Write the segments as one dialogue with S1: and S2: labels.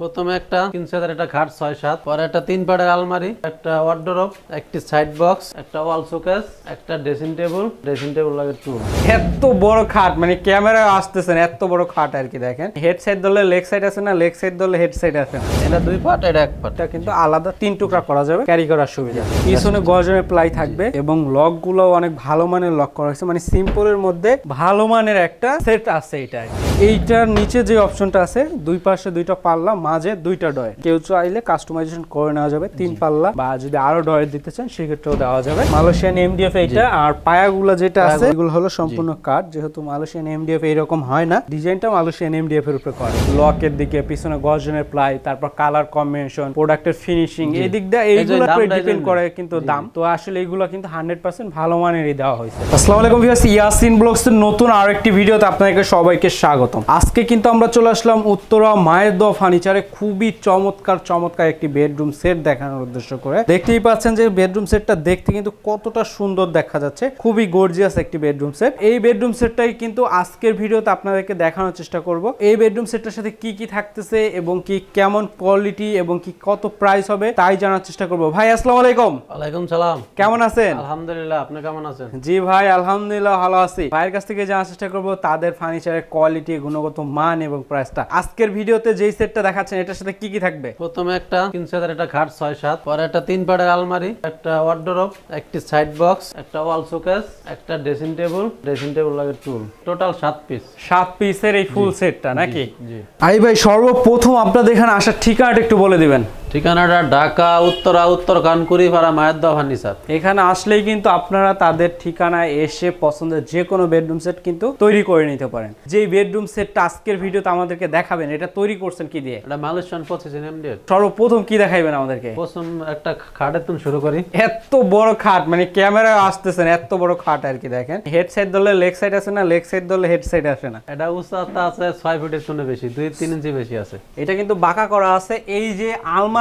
S1: প্রথমে একটা তিন হাজার একটা খাট ছয় সাত পরে একটা তিন পাড়ের আলমারি একটা ওয়ার্ডরোব একটি সাইড বক্স একটা ওয়াল শোকেস একটা ড্রেসিং টেবিল ড্রেসিং টেবিল লাগে টুল
S2: এত বড় খাট মানে ক্যামেরা আসতেছে না এত বড় খাট আর কি দেখেন। হেড সাইড ধরলে লেগ সাইড আছে না লেগ সাইড ধরলে হেড সাইড আছে?
S1: এটা দুই পাট এটা এক পাট
S2: এটা কিন্তু আলাদা তিন টুকরা করা যাবে ক্যারি করার সুবিধা। পিছনে গর্জনের প্লাই থাকবে এবং লকগুলো অনেক ভালো মানের লক করা হয়েছে মানে সিম্পলের মধ্যে ভালো মানের একটা সেট আছে এটা। এইটার নিচে যে অপশনটা আছে দুই পাশে দুইটা পাল্লা মাঝে দুইটা ডয়। কেউ চাইলে কাস্টমাইজেশন করে নেওয়া যাবে তিন পাল্লা বা যদি আরও ডয়ের দিতে চান সেক্ষেত্রেও দেওয়া যাবে। মালয়েশিয়ান এমডিএফ এইটা আর পায়াগুলো যেটা আছে এগুলো হলো সম্পূর্ণ কাঠ যেহেতু মালয়েশিয়ান এমডিএফ এইরকম হয় না ডিজাইনটা মালয়েশিয়ান এমডিএফ এর উপরে করে। লকের দিকে পিছনে গর্জনের প্লাই তারপর কালার কম্বিনেশন প্রোডাক্টের ফিনিশিং এই দিক দিয়ে এইগুলো ডিপেন্ড করে কিন্তু দাম। তো আসলে এইগুলো কিন্তু হান্ড্রেড পার্সেন্ট ভালো মানেরই দেওয়া হয়েছে। আসসালামু আলাইকুম ভিউয়ার্স ইয়াসিন ব্লগস নতুন আরেকটি ভিডিওতে আপনাদেরকে সবাইকে স্বাগতম। আজকে কিন্তু আমরা চলে আসলাম উত্তরা মায়ের দোয়া ফার্নিচারে খুবই চমৎকার চমৎকার একটি বেডরুম সেট দেখানোর উদ্দেশ্য করে। দেখতেই পাচ্ছেন যে বেডরুম সেটটা দেখতে কিন্তু কতটা সুন্দর দেখা যাচ্ছে। খুবই গর্জিয়াস একটি বেডরুম সেট এই বেডরুম সেটটাই কিন্তু আজকের ভিডিওতে আপনাদেরকে দেখানোর চেষ্টা করব। এই বেডরুম সেটটার সাথে কি কি থাকতেছে এবং কি কেমন কোয়ালিটি এবং কি কত প্রাইস হবে তাই জানার চেষ্টা করব। ভাই আসসালামু আলাইকুম।
S1: ওয়ালাইকুম সালাম।
S2: কেমন আছেন?
S1: আলহামদুলিল্লাহ আপনি কেমন আছেন?
S2: জি ভাই আলহামদুলিল্লাহ ভালো আছি। ভাইয়ের কাছ থেকে জানার চেষ্টা করব তাদের ফার্নিচারের কোয়ালিটি গুণগত মান এবং প্রাইসটা আজকের ভিডিওতে যেই সেটটা দেখাচ্ছেন এটার সাথে কি কি থাকবে?
S1: প্রথমে একটা তিন হাজার একটা খাট ছয় সাত পরে একটা তিন পাড়ের আলমারি একটা ওয়ার্ডরোব একটি সাইড বক্স একটা ওয়াল শোকেস একটা ড্রেসিং টেবিল ড্রেসিং টেবিল লাগে টুল টোটাল সাত পিস
S2: সাত পিসের এই ফুল সেটটা নাকি?
S1: জি
S2: আই ভাই সর্বপ্রথম আপনাদের এখানে আসার ঠিকানাটা একটু বলে দিবেন।
S1: ঠিকানাটা ঢাকা উত্তরা উত্তর কানকুড়ি পাড়া মায়ের দোয়া ফার্নিচার
S2: এখানে আসলেই কিন্তু আপনারা তাদের ঠিকানায় এসে পছন্দের যে কোনো বেডরুম সেট কিন্তু তৈরি করে নিতে পারেন। যেই বেডরুম সেটটা আজকের ভিডিওতে আমাদেরকে দেখাবেন এটা তৈরি করছেন কি দিয়ে?
S1: এটা মালয়েশিয়ান পঁচিশ এমডিএর
S2: সর্বপ্রথম কি দেখাইবেন আমাদেরকে?
S1: প্রথম একটা খাটের তুমি শুরু করি।
S2: এত বড় খাট মানে ক্যামেরা আসতেছেন এত বড় খাট আর কি দেখেন। হেড সাইড ধরলে লেগ সাইড আছে না লেগ সাইড ধরলে হেড সাইড আসে না।
S1: এটা উচ্চতা আছে ছয় ফিটের জন্য বেশি দুই তিন ইঞ্চি বেশি আছে।
S2: এটা কিন্তু বাঁকা করা আছে এই যে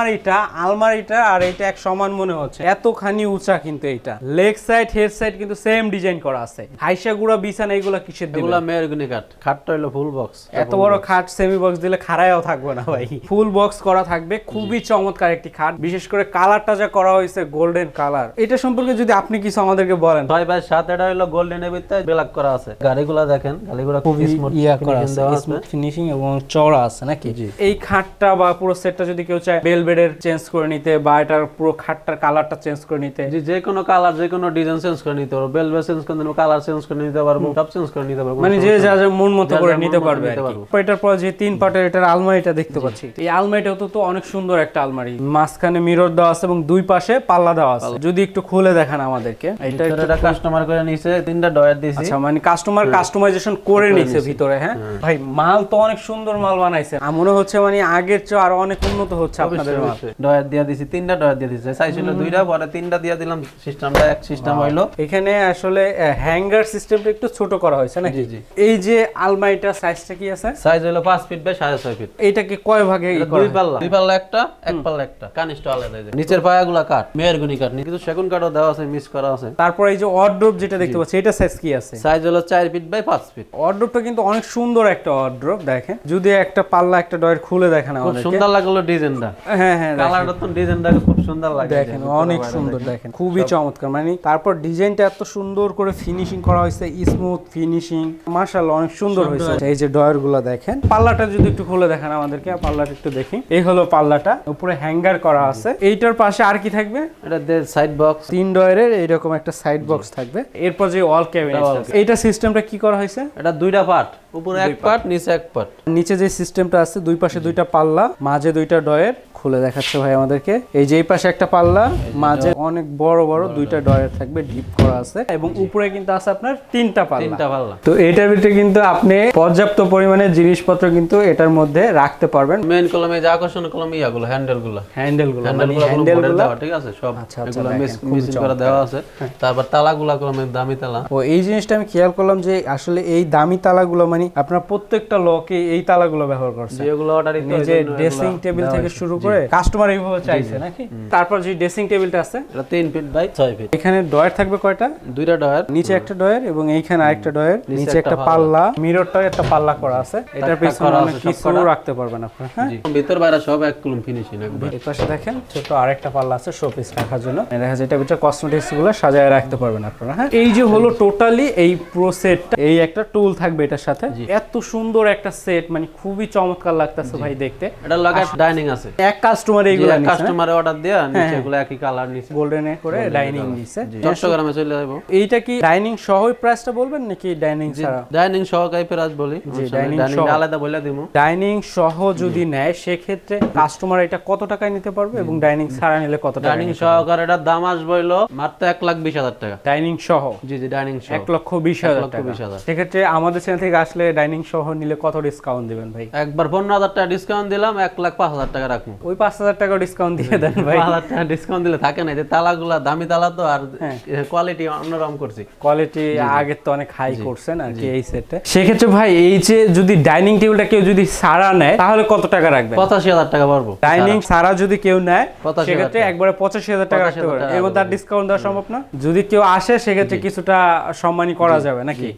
S2: আলমারিটা আলমারিটা আর এটা এক সমান মনে হচ্ছে। এতখানি উঁচা কিন্তু এইটা লেগ সাইড হেড সাইড কিন্তু সেম ডিজাইন করা আছে। হাইসা গুড়া বিছানা এগুলো কিসের দিবে?
S1: এগুলা মেয়েরগুনি কাঠ। খাটটা হলো ফুল বক্স
S2: এত বড় খাট সেমি বক্স দিলে খাড়ায়ও থাকবে না ভাই। ফুল বক্স করা থাকবে। খুবই চমৎকার একটি খাট। বিশেষ করে কালারটা যা করা হয়েছে গোল্ডেন কালার এটা সম্পর্কে যদি আপনি কিছু আমাদেরকে বলেন।
S1: ভাই ভাই সাত এটা হলো গোল্ডেন এর ভিতরে ব্ল্যাক করা আছে। গাড়িগুলা দেখেন গাড়িগুলা
S2: খুবই
S1: smooth
S2: ইয়া করা আছে স্মুথ ফিনিশিং এবং চওড়া আছে নাকি। এই খাটটা বা পুরো সেটটা যদি কেউ চায় বেল বেডের চেঞ্জ করে নিতে বা এটার পুরো খাটটার কালারটা চেঞ্জ করে নিতে।
S1: যে কোনো কালার যে কোনো ডিজাইন চেঞ্জ করে নিতে পারব। বেলবে চেঞ্জ করে নিতে কালার চেঞ্জ করে নিতে পারব সব চেঞ্জ করে নিতে পারব
S2: মানে যে যা মন মতো করে নিতে পারবে আর কি। এটার পর যে তিন পার্টের এটার আলমারিটা দেখতে পাচ্ছি। এই আলমারিটাও তো অনেক সুন্দর একটা আলমারি। মাঝখানে মিরর দেওয়া আছে এবং দুই পাশে পাল্লা দেওয়া আছে। যদি একটু খুলে দেখান আমাদেরকে। এটা একটু
S1: এটা কাস্টমার করে নিছে তিনটা ডয়ার দিয়েছি।
S2: আচ্ছা মানে কাস্টমার কাস্টমাইজেশন করে নিছে ভিতরে হ্যাঁ? ভাই মাল তো অনেক সুন্দর মাল বানাইছে। মনে হচ্ছে মানে আগের চেয়ে আরও অনেক উন্নত হচ্ছে আপনাদের মাল
S1: ডয়ার দিয়ে দিছি তিনটা ডয়ার দিয়ে দিছি। সাইজ দুইটা পরে তিনটা দিয়ে দিলাম সিস্টেমটা এক সিস্টেম হইল।
S2: এখানে আসলে হ্যাঙ্গার সিস্টেমটা একটু ছোট করা হয়েছে নাকি?
S1: জি, জি।
S2: এই যে আলমারিটা সাইজটা কি আছে?
S1: সাইজ হলো পাঁচ ফিট বাই সাড়ে ছয় ফিট
S2: এইটাকে কয় ভাগে ই
S1: এটা
S2: করা
S1: দুই পাল্লা? দুই পাল্লা একটা এক পাল্লা একটা। কানিষ্ঠ আলাদা নিচের পায়াগুলা কাঠ মেয়েরগুনি কাঠ। কিন্তু সেগুন কাঠও দেওয়া আছে মিস করা আছে।
S2: তারপর এই যে অর্ড্রোপ যেটা দেখতে পাচ্ছি এটা সাইজ কি আছে?
S1: সাইজ হলো ফিট বাই ফিট
S2: অর্ড্রোপটা কিন্তু অনেক সুন্দর একটা অর্ড্রোপ দেখেন। যদি একটা পাল্লা একটা ডয়ের খুলে দেখেন
S1: সুন্দর লাগল ডিজাইনটা
S2: হ্যাঁ হ্যাঁ দেখেন।
S1: কালারটা তো ডিজাইনটা খুব সুন্দর লাগে।
S2: দেখেন অনেক সুন্দর দেখেন। খুবই চমৎকার। মানে তারপর ডিজাইনটা এত সুন্দর করে ফিনিশিং করা হয়েছে স্মুথ ফিনিশিং মাশাআল্লাহ অনেক সুন্দর হয়েছে। এই যে ডয়ারগুলো দেখেন পাল্লাটা যদি একটু খুলে দেখেন আমাদেরকে পাল্লাটা একটু দেখি। এই হলো পাল্লাটা উপরে হ্যাঙ্গার করা আছে। এইটার পাশে আর কি থাকবে?
S1: এটা সাইড বক্স
S2: তিন ডয়ারের এইরকম একটা সাইড বক্স থাকবে। এরপর যে ওয়াল ক্যাবিনেট এইটা সিস্টেমটা কি করা হয়েছে?
S1: এটা দুইটা পার্ট উপরে এক পার্ট নিচে এক পার্ট
S2: নিচে যে সিস্টেমটা আছে দুই পাশে দুইটা পাল্লা মাঝে দুইটা ডয়ের খুলে দেখাচ্ছে ভাই আমাদেরকে। এই যে পাশে একটা পাল্লা মাঝে অনেক বড় বড় দুইটা ডয়ের থাকবে ডিপ করা আছে। এবং উপরে কিন্তু আছে আপনার তিনটা পাল্লা।
S1: তিনটা পাল্লা।
S2: তো এটার ভিতরে কিন্তু আপনি পর্যাপ্ত পরিমাণে জিনিসপত্র কিন্তু এটার মধ্যে রাখতে পারবেন।
S1: মেইন কলমে যে আকর্ষণ কলম ইয়াগুলো হ্যান্ডেলগুলো হ্যান্ডেলগুলো
S2: হ্যান্ডেলগুলো হ্যান্ডেলগুলো
S1: দেওয়া ঠিক আছে? সব
S2: আচ্ছা, আচ্ছা,
S1: এগুলো মিস মিসিং করে দেওয়া আছে। তারপর তালাগুলা কলমের দামি তালা।
S2: ও এই জিনিসটা আমি খেয়াল করলাম যে আসলে এই দামি তালাগুলো মানে আপনার প্রত্যেকটা লকে এই তালাগুলো ব্যবহার করছে।
S1: যেগুলো অর্ডার
S2: নিজে ড্রেসিং টেবিল থেকে শুরু করে করে কাস্টমার এইভাবে চাইছে নাকি? তারপর যে ড্রেসিং টেবিলটা আছে
S1: এটা তিন ফিট বাই ছয় ফিট
S2: এখানে ডয়ার থাকবে কয়টা?
S1: দুইটা ডয়ার
S2: নিচে একটা ডয়ার এবং এইখানে আরেকটা ডয়ার নিচে
S1: একটা
S2: পাল্লা। মিররটাও একটা পাল্লা করা আছে। এটার পেছনে অনেক কিছু রাখতে পারবেন আপনারা হ্যাঁ?
S1: ভিতর বাইরে সব এক কুলুম ফিনিশিং একবার
S2: এই পাশে দেখেন ছোট আরেকটা পাল্লা আছে শোপিস রাখার জন্য। এই দেখা যায় এটা ভিতরে কসমেটিক্সগুলো সাজায় রাখতে পারবেন আপনারা হ্যাঁ? এই যে হলো টোটালি এই প্রো সেটটা এই একটা টুল থাকবে এটার সাথে। এত সুন্দর একটা সেট মানে খুবই চমৎকার লাগতেছে ভাই দেখতে।
S1: এটা লাগে ডাইনিং আছে।
S2: এক কাস্টমার এইগুলো নিছে
S1: কাস্টমারে অর্ডার দেয়া নিচে এগুলো একই কালার নিচে
S2: গোল্ডেনে করে ডাইনিং দিছে
S1: চট্টগ্রামে চলে যাব।
S2: এইটা কি ডাইনিং সহই প্রাইসটা বলবেন নাকি ডাইনিং ছাড়া
S1: ডাইনিং সহকারী প্রাইস বলি? ডাইনিং আলাদা বলে দিমু।
S2: ডাইনিং সহ যদি নেয় সেক্ষেত্রে কাস্টমার এটা কত টাকায় নিতে পারবে এবং ডাইনিং ছাড়া নিলে কত টাকা
S1: ডাইনিং সহকারে এটার দাম আসবে মাত্র এক লাখ বিশ হাজার টাকা।
S2: ডাইনিং সহ?
S1: জি জি ডাইনিং সহ।
S2: এক লক্ষ বিশ হাজার টাকা। সেক্ষেত্রে আমাদের চ্যানেল থেকে আসলে ডাইনিং সহ নিলে কত ডিসকাউন্ট দিবেন ভাই?
S1: একবার পনেরো হাজার টাকা ডিসকাউন্ট দিলাম এক লাখ পাঁচ হাজার টাকা রাখব।
S2: ওই পাঁচ হাজার টাকা ডিসকাউন্ট দিয়ে দেন ভাই।
S1: হাজার টাকা ডিসকাউন্ট দিলে থাকে না যে তালাগুলা দামি তালা তো আর
S2: হ্যাঁ।
S1: কোয়ালিটি অন্যরকম করছি।
S2: কোয়ালিটি আগের তো অনেক হাই করছেন আর কি এই সেটে সেক্ষেত্রে ভাই এই যে যদি ডাইনিং টেবিলটা কেউ যদি সারা নেয় তাহলে কত টাকা রাখবেন?
S1: পঁচাশি হাজার টাকা পারব
S2: ডাইনিং সারা যদি কেউ নেয় সেক্ষেত্রে একবারে পঁচাশি হাজার টাকা রাখতে পারে এর মধ্যে আর ডিসকাউন্ট দেওয়া সম্ভব না। যদি কেউ আসে সেক্ষেত্রে কিছুটা সম্মানী করা যাবে নাকি?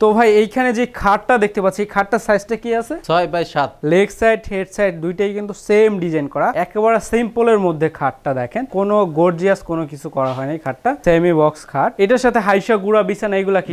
S2: তো ভাই এইখানে যে খাটটা দেখতে পাচ্ছি খাটটার সাইজটা কি আছে?
S1: ছয় বাই সাত।
S2: লেগ সাইড হেড সাইড দুইটাই কিন্তু সেম ডিজাইন করা। একেবারে সিম্পলের মধ্যে খাটটা দেখেন। কোনো গর্জিয়াস কোনো কিছু করা হয়নি খাটটা। সেমি বক্স খাট। এটার সাথে হাইসা গুড়া বিছানা এগুলা কি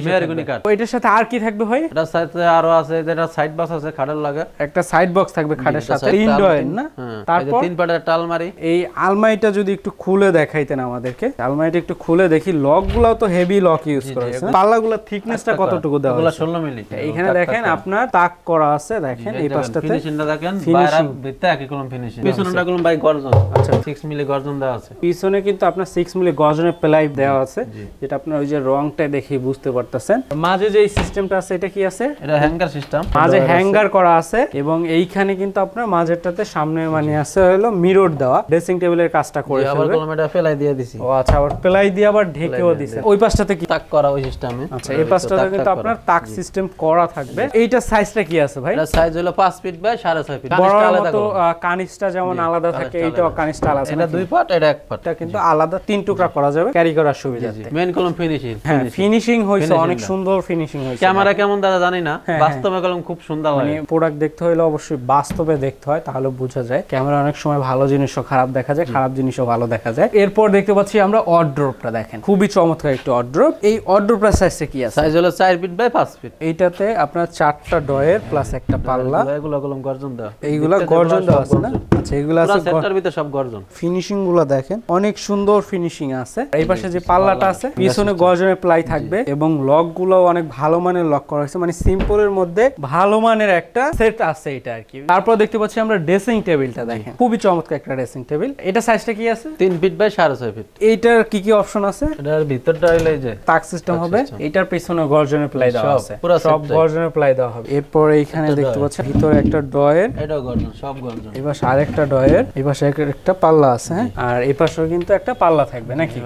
S1: কাঠ।
S2: এটার সাথে আর কি থাকবে ভাই?
S1: এটার সাথে আরও আছে যেটা সাইড বাস আছে খাটের লাগে।
S2: একটা সাইড বক্স থাকবে খাটের সাথে।
S1: টাল
S2: না? তারপর
S1: তিন পাটের একটা আলমারি
S2: এই আলমারিটা যদি একটু খুলে দেখাইতেন আমাদেরকে। আলমারিটা একটু খুলে দেখি। লক গুলাও তো হেভি লক ইউজ করা হয়েছে পাল্লাগুলো থিকনেসটা কতটুকু দেওয়া হয়েছে?
S1: ষোলো মিলি
S2: এইখানে দেখেন আপনার তাক করা আছে দেখেন এই পাশটাতে।
S1: ফিনিশিংটা দেখেন। বাইরে ভিতরে একই কলম ফিনিশিং কলম বাই গর্জন। আচ্ছা 6 মিলি গর্জন দেওয়া আছে।
S2: পিছনে কিন্তু আপনার সিক্স মিলি গজনের প্লাই দেওয়া আছে যেটা আপনার ওই যে রংটা দেখে বুঝতে পারতেছেন। মাঝে যে সিস্টেমটা আছে এটা কি আছে?
S1: এটা হ্যাঙ্গার সিস্টেম
S2: মাঝে হ্যাঙ্গার করা আছে এবং এইখানে কিন্তু আপনার মাঝেরটাতে সামনে মানে আছে হলো মিরর দেওয়া। ড্রেসিং টেবিলের কাজটা করে
S1: আবার কলম এটা ফেলাই দিয়ে দিছি।
S2: ও আচ্ছা আবার প্লাই দিয়ে আবার ঢেকেও দিছে। ওই পাশটাতে কি?
S1: তাক করা ওই সিস্টেমে
S2: আচ্ছা এই পাশটাতে কিন্তু আপনার তাক সিস্টেম করা থাকবে। এইটা সাইজটা কি আছে ভাই?
S1: এটা সাইজ হলো 5 ফিট বাই 6.5 ফিট
S2: বড় মতো কানিসটা যেমন আলাদা থাকে এইটাও আলাদা
S1: এটা দুই পাট এটা এক পাট
S2: এটা কিন্তু আলাদা তিন টুকরা করা যাবে ক্যারি করার সুবিধা
S1: কলম ফিনিশিং
S2: হ্যাঁ ফিনিশিং
S1: Finishing
S2: অনেক সুন্দর ফিনিশিং হয়েছে
S1: ক্যামেরা কেমন দাদা জানি না।
S2: হ্যাঁ,
S1: বাস্তবে কলম খুব সুন্দর
S2: মানে প্রোডাক্ট দেখতে হলে অবশ্যই বাস্তবে দেখতে হয় তাহলে বোঝা যায়। ক্যামেরা অনেক সময় ভালো জিনিসও খারাপ দেখা যায় খারাপ জিনিসও ভালো দেখা যায়। এরপর দেখতে পাচ্ছি আমরা অড্রপটা দেখেন। খুবই চমৎকার একটি অড্রপ এই অড্রপটার সাইজটা কি আছে?
S1: সাইজ হলো 4 ফিট বাই 5 ফিট
S2: এইটাতে আপনার চারটা ডয়ের প্লাস একটা পাল্লা।
S1: এগুলো কলম গর্জন দেওয়া।
S2: এইগুলা গর্জন দেওয়া আছে না? আচ্ছা এগুলো আছে
S1: সেটটার ভিতরে সব গর্জন।
S2: ফিনিশিংগুলো দেখেন। অনেক সুন্দর ফিনিশিং আছে। এই পাশে যে পাল্লাটা আছে পিছনে গর্জনের প্লাই থাকবে এবং লকগুলো অনেক ভালো মানের লক করা হয়েছে। মানে সিম্পলের মধ্যে ভালো মানের একটা সেট আছে এটা আর কি। তারপর দেখতে পাচ্ছি আমরা ড্রেসিং টেবিলটা দেখেন। খুবই চমৎকার একটা ড্রেসিং টেবিল। এটা সাইজটা কি আছে?
S1: 3 ফিট বাই 6.5 ফিট।
S2: এইটার কি কি অপশন আছে?
S1: এটার ভিতরটা হইল যে
S2: তাক সিস্টেম হবে। এটার পিছনে গর্জনের প্লাই দেওয়া আছে। সব। গর্জনের প্লাই দেওয়া হবে। এরপর এইখানে দেখতে পাচ্ছি ভিতরে একটা ডয়ের
S1: এটাও গর্জন সব গর্জন।
S2: পাশে আরেকটা ডয়ের এই পাশে একটা পাল্লা আছে হ্যাঁ? আর এই পাশেও কিন্তু একটা পাল্লা থাকবে নাকি।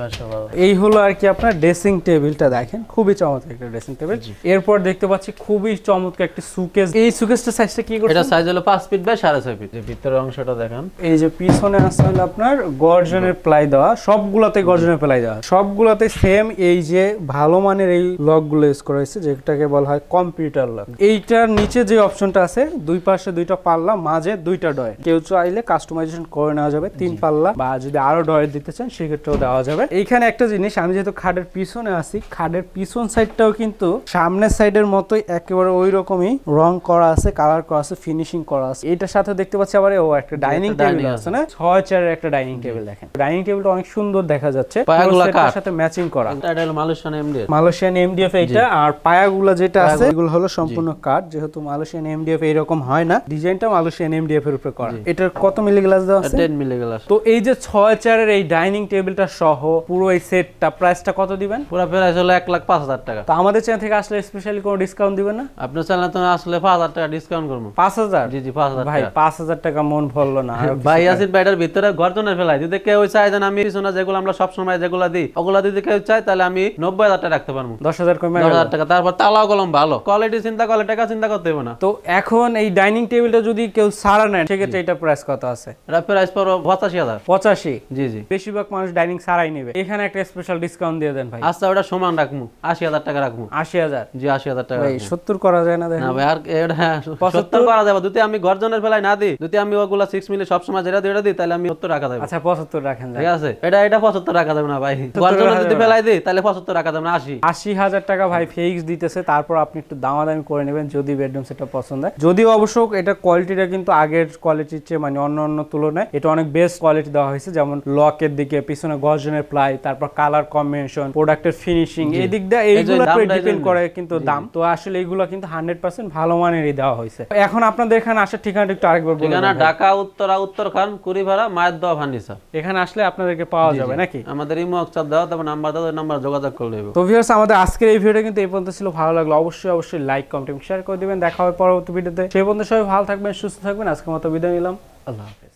S2: এই হলো আর কি আপনার ড্রেসিং টেবিলটা দেখেন খুবই চমৎকার একটা ড্রেসিং টেবিল। এরপর দেখতে পাচ্ছি খুবই চমৎকার একটি সুকেস। এই সুকেসটা সাইজটা কি করছে
S1: এটা সাইজ হলো 5 ফিট বাই 6.5 ফিট ভিতরের অংশটা দেখেন।
S2: এই যে পিছনে আছে হলো আপনার গর্জনের প্লাই দেওয়া সবগুলাতে গর্জনের প্লাই দেওয়া। সবগুলাতে সেম এই যে ভালো মানের এই লকগুলো ইউজ করা হয়েছে যেটাকে বলা হয় কম্পিউটার লক এইটার নিচে যে অপশনটা আছে দুই পাশে দুইটা পাল্লা মাঝে দুইটা ডয় কেউ চাইলে কাস্টমাইজেশন করে নেওয়া যাবে তিন পাল্লা বা যদি আরও ডয়ের দিতে চান সেক্ষেত্রেও দেওয়া যাবে। এইখানে একটা জিনিস আমি যেহেতু খাটের পিছনে আছি খাটের পিছন সাইডটাও কিন্তু সামনের সাইডের মতোই একেবারে ওই রকমই রং করা আছে কালার করা আছে ফিনিশিং করা আছে। এটার সাথে দেখতে পাচ্ছি আবার ও একটা ডাইনিং টেবিল আছে না? ছয় চেয়ারের একটা ডাইনিং টেবিল দেখেন। ডাইনিং টেবিলটা অনেক সুন্দর দেখা যাচ্ছে।
S1: পায়াগুলা
S2: পুরো সাথে ম্যাচিং করা।
S1: এটা হলো মালয়েশিয়ান এমডি
S2: মালয়েশিয়ান এমডিএফ এইটা। আর পায়াগুলা যেটা আছে এগুলো হলো সম্পূর্ণ কাঠ। যেহেতু মালয়েশিয়ান এমডিএফ এইরকম হয় না ডিজাইনটা মালয়েশিয়ান এমডিএফ এর উপরে করা। এটার কত মিলি গ্লাস দেওয়া আছে?
S1: 10 মিলি গ্লাস
S2: তো এই যে ছয় চেয়ারের এই ডাইনিং টেবিলটা সহ পুরো এই সেটটা প্রাইসটা কত দিবেন?
S1: পুরো প্রাইস হলো 1 লাখ 5000 টাকা।
S2: তো আমাদের চ্যানেল থেকে আসলে স্পেশালি কোনো ডিসকাউন্ট দিবেন না?
S1: আপনার চ্যানেলে তো আসলে 5000 টাকা ডিসকাউন্ট করব।
S2: পাঁচ হাজার?
S1: জি জি 5000
S2: ভাই
S1: টাকা।
S2: পাঁচ হাজার টাকা মন ভরলো না।
S1: ভাই আসিন ভাইটার ভিতরে গর্জনের ফেলাই। যদি কেউ চায় যেন আমি পিছনে যেগুলো আমরা সব সময় যেগুলো দিই ওগুলা যদি কেউ চায় তাহলে আমি 90000 টাকা রাখতে পারব।
S2: দশ হাজার কমে
S1: দশ
S2: গেল।
S1: হাজার টাকা। তারপর তালাও কলম ভালো। কোয়ালিটি চিন্তা করলে টাকা চিন্তা করতে হবে না।
S2: তো এখন এই ডাইনিং টেবিলটা যদি কেউ সারা নেয় সেক্ষেত্রে এটা প্রাইস কত আছে? আছে।
S1: এটা প্রাইস পড়ো পঁচাশি হাজার।
S2: পঁচাশি?
S1: জি জি।
S2: বেশিরভাগ মানুষ ডাইনিং নেবে। এখানে একটা স্পেশাল ডিসকাউন্ট দিয়ে দেন ভাই।
S1: আচ্ছা ওটা সমান আশি হাজার টাকা রাখব।
S2: আশি হাজার?
S1: জি আশি হাজার টাকা
S2: ভাই
S1: রাখব।
S2: সত্তর করা যায় না দেখেন।
S1: না ভাই আর এটা হ্যাঁ, সত্তর করা যাবে। যদি আমি গর্জনের বেলায় না দিই আমি ওগুলা সিক্স মিলি সবসময় যেটা দিয়ে দিই তাহলে আমি সত্তর রাখা যাবে
S2: আচ্ছা পঁচাত্তর রাখেন
S1: ঠিক আছে? এটা এটা পঁচাত্তর রাখা যাবে না ভাই। গর্জনের যদি বেলায় দিই তাহলে পঁচাত্তর রাখা যাবে না আশি।
S2: আশি হাজার টাকা ভাই ফিক্স দিতেছে। তারপর আপনি একটু দামাদামি করে নেবেন যদি বেডরুম সেটা পছন্দ হয়। যদিও অবশ্য এটা কোয়ালিটিটা কিন্তু আগের কোয়ালিটির চেয়ে মানে অন্য অন্য তুলনায় এটা অনেক বেস্ট কোয়ালিটি দেওয়া হয়েছে। যেমন লকের দিকে পিছনে গর্জনের প্লাই তারপর কালার কম্বিনেশন প্রোডাক্টের ফিনিশিং এই দিক দিয়ে এইগুলো ডিপেন্ড করে কিন্তু দাম। তো আসলে এইগুলো কিন্তু হান্ড্রেড পার্সেন্ট ভালো মানেরই দেওয়া হয়েছে। এখন আপনাদের এখানে আসার ঠিকানাটা একটু আরেকবার বলে
S1: ঠিকানা ঢাকা উত্তরা উত্তর খান কুড়িভাড়া মায়ের দোয়া ফার্নিচার।
S2: এখানে আসলে আপনাদেরকে পাওয়া যাবে নাকি?
S1: আমাদের ইমো অক্সার দেওয়া তারপর নাম্বার ওই নাম্বার যোগাযোগ করলে হবে।
S2: তো ভিউয়ার্স আমাদের আজকের এই ভিডিওটা কিন্তু এই পর্যন্ত ছিল। ভালো লাগল অবশ্যই অবশ্যই লাইক কমেন্ট শেয়ার করে দিবেন। দেখা হবে পরবর্তী ভিডিওতে সেই পর্যন্ত সবাই ভালো থাকবেন সুস্থ থাকবেন। আজকের মতো বিদায় নিলাম। I love it.